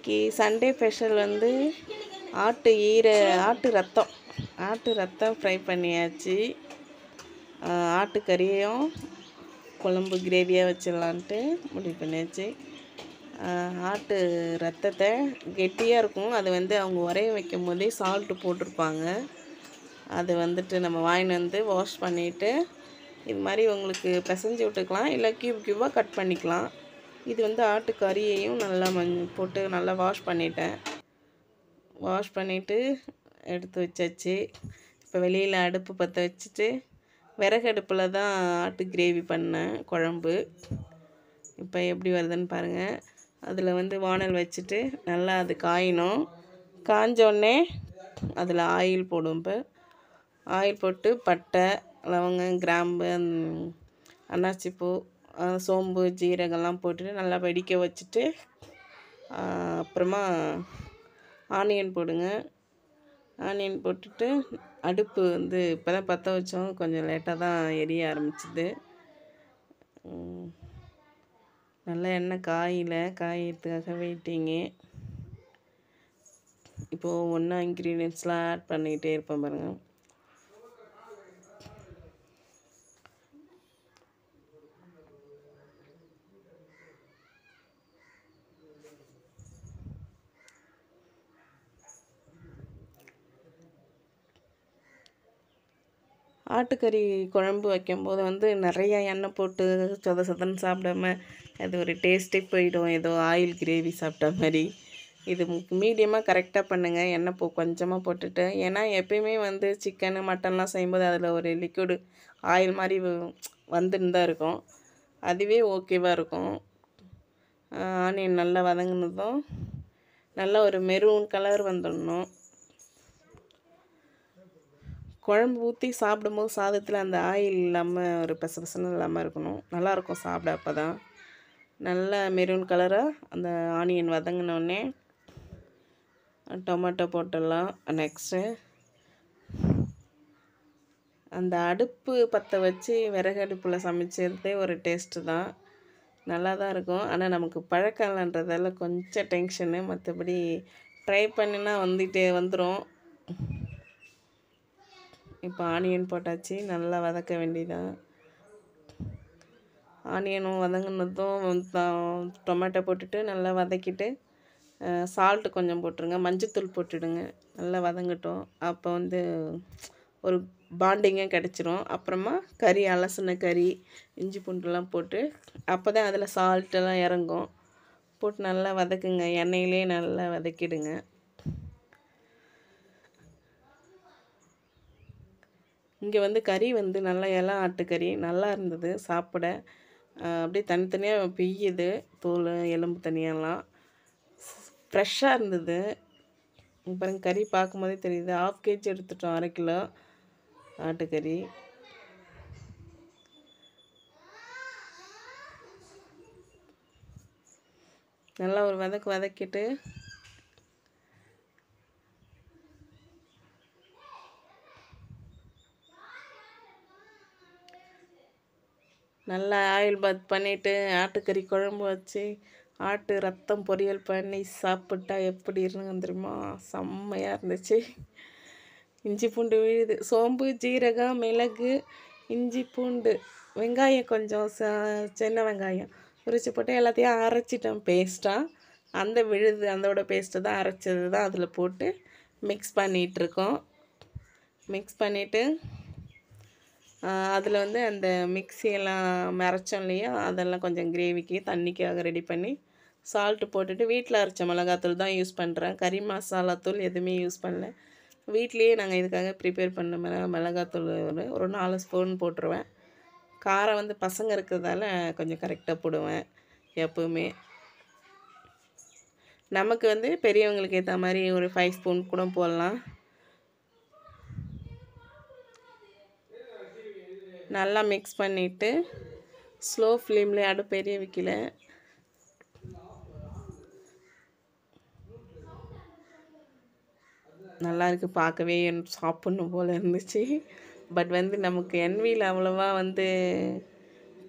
இன்றைக்கி Sunday special வந்து ஆட்டு ஈர ஆட்டு ரத்தம். ஆட்டு ரத்தம் ஃப்ரை பண்ணியாச்சு. ஆட்டு ஆட்டுக்கறியும் குழம்பு கிரேவியாக வச்சிடலான்ட்டு முடிவு பண்ணியாச்சு. ஆட்டு ரத்தத்தை கெட்டியாக இருக்கும். அது வந்து அவங்க உரைய வைக்கும் போதே சால்ட்டு போட்டிருப்பாங்க. அது வந்துட்டு நம்ம வாங்கின்னு வந்து வாஷ் பண்ணிவிட்டு இது மாதிரி உங்களுக்கு பிசைஞ்சு விட்டுக்கலாம். இல்லை க்யூப் க்யூபாக கட் பண்ணிக்கலாம். இது வந்து ஆட்டுக்கறியையும் நல்லா மஞ் போட்டு நல்லா வாஷ் பண்ணிட்டேன். வாஷ் பண்ணிவிட்டு எடுத்து வச்சாச்சு. இப்போ வெளியில் அடுப்பு பற்ற வச்சுட்டு விறகு அடுப்பில் தான் ஆட்டு கிரேவி பண்ணேன் குழம்பு. இப்போ எப்படி வருதுன்னு பாருங்கள் அதில் வந்து வானல் வச்சுட்டு நல்லா அது காயணும். காஞ்சோடனே அதில் ஆயில் போடும் இப்போ. ஆயில் போட்டு பட்டை லவங்கம் கிராம்பு அன்னாசிப்பூ அன்னாச்சிப்பூ சோம்பு ஜீரகம்லாம் போட்டுட்டு நல்லா வெடிக்க வச்சுட்டு அப்புறமா ஆனியன் போடுங்க. ஆனியன் போட்டுட்டு அடுப்பு வந்து இப்போ தான் பற்ற வச்சோம். கொஞ்சம் லேட்டாக தான் எரிய ஆரம்பிச்சுது. நல்லா எண்ணெய் காயில் காயத்துக்காக வெயிட்டிங்கு இப்போது ஒன்றா இன்க்ரீடியன்ஸ்லாம் ஆட் பண்ணிக்கிட்டே இருப்பேன் பாருங்கள் ஆட்டுக்கறி குழம்பு வைக்கும்போது வந்து நிறையா எண்ணெய் போட்டு சொத சொதன்னு சாப்பிடாம அது ஒரு டேஸ்ட்டே போயிடும். ஏதோ ஆயில் கிரேவி சாப்பிட்ட மாதிரி. இது மீடியமாக கரெக்டாக பண்ணுங்கள் எண்ணெய் போ கொஞ்சமாக போட்டுட்டு. ஏன்னா எப்பயுமே வந்து சிக்கனு மட்டன்லாம் செய்யும்போது அதில் ஒரு லிக்விடு ஆயில் மாதிரி வந்துன்னு தான் இருக்கும். அதுவே ஓகேவாக இருக்கும். ஆனியன் நல்லா வதங்கினதும் நல்லா ஒரு மெரூன் கலர் வந்துடணும். குழம்பு ஊற்றி சாப்பிடும்போது சாதத்தில் அந்த ஆயில் இல்லாமல் ஒரு பசபசன்னு இல்லாமல் இருக்கணும். நல்லாயிருக்கும் சாப்பிட அப்போ தான் நல்ல மெரூன் கலராக அந்த ஆனியன் வதங்கினோடனே டொமேட்டோ போட்டுடலாம். நெக்ஸ்ட்டு அந்த அடுப்பு பற்ற வச்சு விறகு அடுப்பில் சமைச்சதே ஒரு டேஸ்ட்டு தான். நல்லா தான் இருக்கும். ஆனால் நமக்கு பழக்கம் இல்லைன்றதால கொஞ்சம் டென்ஷனு மற்றபடி ட்ரை பண்ணினா வந்துட்டே வந்துடும் இப்போ ஆனியன் போட்டாச்சு நல்லா வதக்க வேண்டியதான் ஆனியனும் வதங்கினதும் டொமேட்டோ போட்டுட்டு நல்லா வதக்கிட்டு சால்ட்டு கொஞ்சம் போட்டுருங்க. மஞ்சத்தூள் போட்டுடுங்க. நல்லா வதங்கட்டும். அப்போ வந்து ஒரு பாண்டிங்கே கிடச்சிரும். அப்புறமா கறி அலசின கறி இஞ்சி பூண்டுலாம் போட்டு அப்போ தான் அதில் சால்ட்டெல்லாம் இறங்கும். போட்டு நல்லா வதக்குங்க. எண்ணெயிலே நல்லா வதக்கிடுங்க. இங்கே வந்து கறி வந்து நல்லா இலை ஆட்டுக்கறி நல்லா இருந்தது சாப்பிட. அப்படியே தனித்தனியாக பெய்யுது தோல் எலும்பு தனியெல்லாம் ஃப்ரெஷ்ஷாக இருந்தது. அப்புறம் பாருங்க கறி பார்க்கும்போதே தெரியுது. ஆஃப் கேஜி எடுத்துட்டோம் அரை கிலோ ஆட்டுக்கறி. நல்லா ஒரு வதக்கு வதக்கிட்டு நல்லா ஆயில் பாத் பண்ணிவிட்டு ஆட்டுக்கறி குழம்பு வச்சு ஆட்டு ரத்தம் பொரியல் பண்ணி சாப்பிட்டா எப்படி இருந்துங்க தெரியுமா? செம்மையாக இருந்துச்சு. இஞ்சி பூண்டு விழுது. சோம்பு ஜீரகம் மிளகு இஞ்சி பூண்டு வெங்காயம் கொஞ்சம் ச சின்ன வெங்காயம் உரிச்சு போட்டு எல்லாத்தையும் அரைச்சிட்டேன் பேஸ்ட்டாக அந்த விழுது அதோட பேஸ்ட்டு தான் அரைச்சது தான் அதில் போட்டு மிக்ஸ் பண்ணிகிட்ருக்கோம் மிக்ஸ் பண்ணிவிட்டு அதில் வந்து அந்த மிக்சியெல்லாம் மறைச்சோம் இல்லையா அதெல்லாம் கொஞ்சம் கிரேவிக்கு தண்ணிக்காக ரெடி பண்ணி சால்ட்டு போட்டுட்டு வீட்டில் அரைச்ச மிளகாத்தூள் தான் யூஸ் பண்ணுறேன் கறி மசாலா தூள் எதுவுமே யூஸ் பண்ணல. வீட்லேயே நாங்கள் இதுக்காக ப்ரிப்பேர் பண்ண மிள மிளகாத்தூள் ஒரு ஒரு நாலு ஸ்பூன் போட்டுருவேன். காரம் வந்து பசங்க இருக்கிறதால கொஞ்சம் கரெக்டாக போடுவேன் எப்போவுமே. நமக்கு வந்து பெரியவங்களுக்கு ஏற்ற மாதிரி ஒரு ஃபைவ் ஸ்பூன் கூட போடலாம். நல்லா மிக்ஸ் பண்ணிவிட்டு ஸ்லோ ஃப்ளேமில் அடுப்பு எரிய வைக்கல. நல்லாயிருக்கு பார்க்கவே என் சாப்பிட்ணும் போல் இருந்துச்சு. பட் வந்து நமக்கு என்வியில் அவ்வளோவா வந்து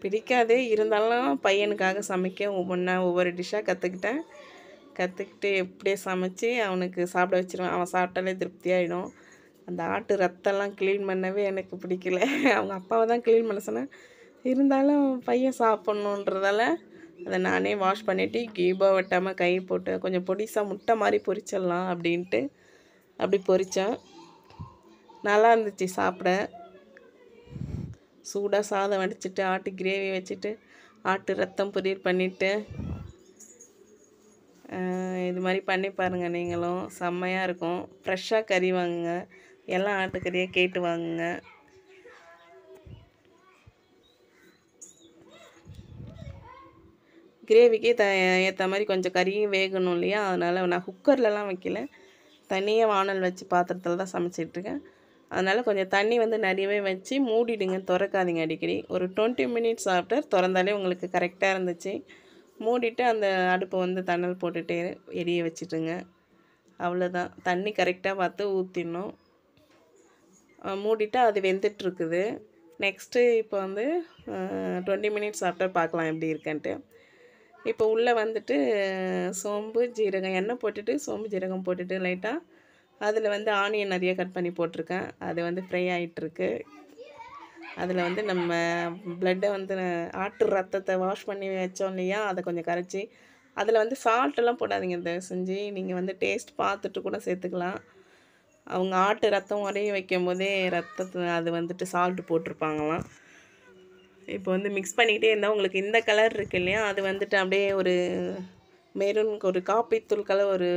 பிடிக்காது. இருந்தாலும் பையனுக்காக சமைக்க ஒவ்வொன்றா ஒவ்வொரு டிஷ்ஷாக கற்றுக்கிட்டேன் கற்றுக்கிட்டு எப்படியே சமைச்சு அவனுக்கு சாப்பிட வச்சிருவேன். அவன் சாப்பிட்டாலே திருப்தியாகிடும் அந்த ஆட்டு ரத்தம்லாம் க்ளீன் பண்ணவே எனக்கு பிடிக்கல. அவங்க அப்பாவை தான் க்ளீன் பண்ண சொன்னேன். இருந்தாலும் பையன் சாப்பிட்ணுன்றதால அதை நானே வாஷ் பண்ணிவிட்டு கீபா வெட்டாமல் கை போட்டு கொஞ்சம் பொடிசாக முட்டை மாதிரி பொரிச்சிடலாம் அப்படின்ட்டு அப்படி பொரித்தேன் நல்லா இருந்துச்சு சாப்பிட. சூடாக சாதம் வடிச்சிட்டு ஆட்டு கிரேவி வச்சுட்டு ஆட்டு ரத்தம் பொரியல் பண்ணிவிட்டு இது மாதிரி பண்ணி பாருங்கள் நீங்களும். செம்மையாக இருக்கும். ஃப்ரெஷ்ஷாக கறி வாங்குங்க. எல்லாம் ஆட்டுக்கறியாக கேட்டு வாங்குங்க. கிரேவிக்கு த ஏற்ற மாதிரி கொஞ்சம் கறியும் வேகணும் இல்லையா? அதனால் நான் குக்கர்லலாம் வைக்கல. தனியாக வானல் வச்சு பாத்திரத்தில் தான் சமைச்சிட்ருக்கேன். அதனால் கொஞ்சம் தண்ணி வந்து நிறையவே வச்சு மூடிடுங்க. திறக்காதீங்க அடிக்கடி. ஒரு டுவெண்ட்டி மினிட்ஸ் ஆஃப்டர் திறந்தாலே உங்களுக்கு கரெக்டாக இருந்துச்சு. மூடிட்டு அந்த அடுப்பை வந்து தண்ணல் போட்டுகிட்டே எரிய வச்சுட்டுங்க அவ்வளோதான் தண்ணி கரெக்டாக பார்த்து ஊற்றிடணும் மூடிட்டு அது வெந்துட்டுருக்குது. நெக்ஸ்ட்டு இப்போ வந்து டுவெண்ட்டி மினிட்ஸ் ஆஃப்டர் பார்க்கலாம் எப்படி இருக்குன்ட்டு. இப்போ உள்ளே வந்துட்டு சோம்பு ஜீரகம் எண்ணெய் போட்டுட்டு சோம்பு ஜீரகம் போட்டுட்டு லைட்டாக அதில் வந்து ஆனியன் நிறைய கட் பண்ணி போட்டிருக்கேன். அது வந்து ஃப்ரை ஆகிட்டுருக்கு அதில் வந்து நம்ம ப்ளட்டை வந்து ஆட்டு ரத்தத்தை வாஷ் பண்ணி வச்சோம் இல்லையா? அதை கொஞ்சம் கரைச்சி அதில் வந்து சால்ட்டெல்லாம் போடாதீங்க தயவு செஞ்சு. நீங்கள் வந்து டேஸ்ட் பார்த்துட்டு கூட சேர்த்துக்கலாம். அவங்க ஆட்டு ரத்தம் உரைய வைக்கும் போதே ரத்தத்தை அது வந்துட்டு சால்ட்டு போட்டிருப்பாங்களாம். இப்போ வந்து மிக்ஸ் பண்ணிக்கிட்டே இருந்தால் உங்களுக்கு இந்த கலர் இருக்கு இல்லையா? அது வந்துட்டு அப்படியே ஒரு மெரூன் ஒரு காப்பித்தூள் கலர் ஒரு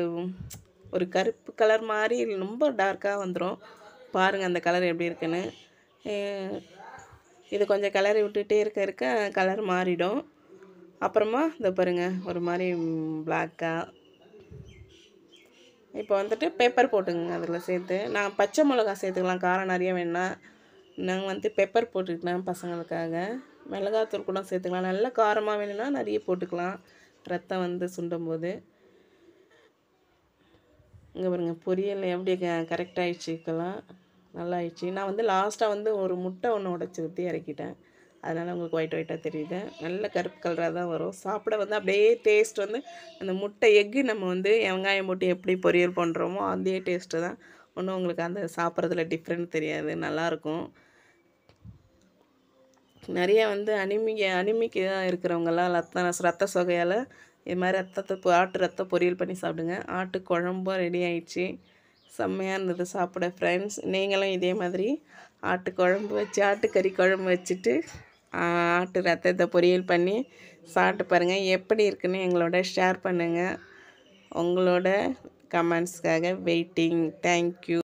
ஒரு கருப்பு கலர் மாதிரி ரொம்ப டார்க்காக வந்துடும் பாருங்கள் அந்த கலர் எப்படி இருக்குன்னு. இது கொஞ்சம் கலரை விட்டுகிட்டே இருக்க இருக்க கலர் மாறிடும். அப்புறமா இந்த பாருங்கள் ஒரு மாதிரி பிளாக்காக இப்போ வந்துட்டு பேப்பர் போட்டுங்க அதில் சேர்த்து. நான் பச்சை மிளகா சேர்த்துக்கலாம். காரம் நிறைய வேணா நாங்கள் வந்து பெப்பர் போட்டுக்கிட்டேன் பசங்களுக்காக. மிளகாத்தூள் கூட சேர்த்துக்கலாம். நல்லா காரமாக வேணும்னா நிறைய போட்டுக்கலாம். ரத்தம் வந்து சுண்டும் போது இங்கே பாருங்கள் பொரியல் எப்படி கரெக்ட் ஆகிடுச்சு நல்லா ஆயிடுச்சு. நான் வந்து லாஸ்ட்டாக வந்து ஒரு முட்டை ஒன்று உடச்சி ஊற்றி இறக்கிட்டேன். அதனால் உங்களுக்கு ஒயிட் ஒயிட்டாக தெரியுது. நல்ல கருப்பு கலராக தான் வரும். சாப்பிட வந்து அப்படியே டேஸ்ட் வந்து அந்த முட்டை எக்கு நம்ம வந்து வெங்காயம் போட்டு எப்படி பொரியல் பண்ணுறோமோ அதே டேஸ்ட்டு தான். ஒன்றும் உங்களுக்கு அந்த சாப்பிட்றதுல டிஃப்ரெண்ட் தெரியாது. நல்லாயிருக்கும் நிறைய வந்து அனிமிக அனிமிக்கு தான் இருக்கிறவங்கெல்லாம் ரத்த ரத்த சொகையால் இது மாதிரி ரத்தத்தை ஆட்டு ரத்தம் பொரியல் பண்ணி சாப்பிடுங்க. ஆட்டு குழம்பும் ரெடி ஆயிடுச்சு. செம்மையாக இருந்தது சாப்பிட ஃப்ரெண்ட்ஸ் நீங்களும் இதே மாதிரி ஆட்டு குழம்பு வச்சு ஆட்டுக்கறி குழம்பு வச்சுட்டு ஆட்டு ரத்தத்தை பொரியல் பண்ணி சாப்பிட்டு பாருங்கள் எப்படி இருக்குன்னு எங்களோட ஷேர் பண்ணுங்கள் உங்களோட கமெண்ட்ஸ்க்காக வெயிட்டிங் தேங்க்யூ